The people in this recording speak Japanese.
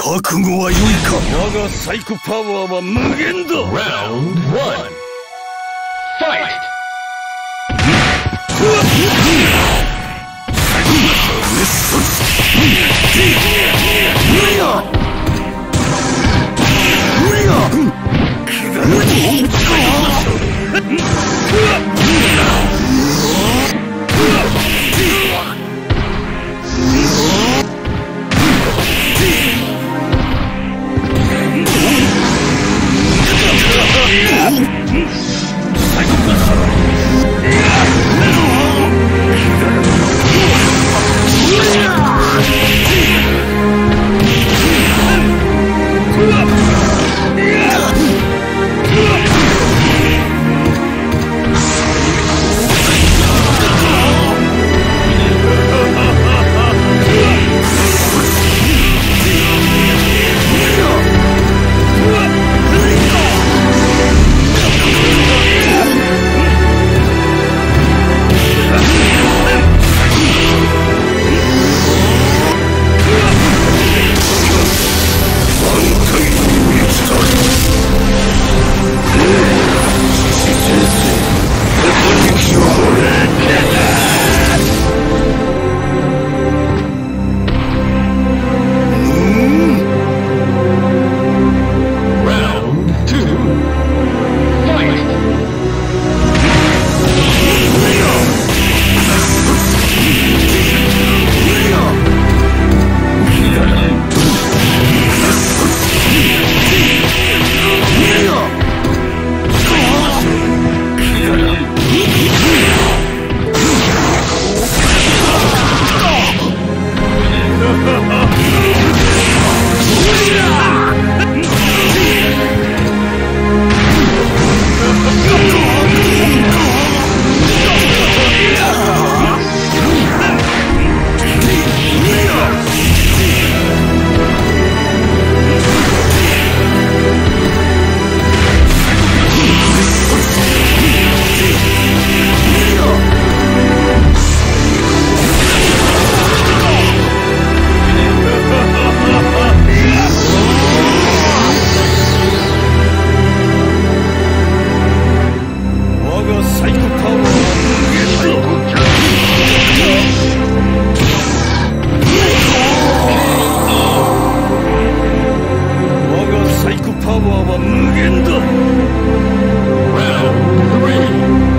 覚悟は良いか？我がサイコパワーは無限だ Round one. Fight! 無ワーは無限だ Round three.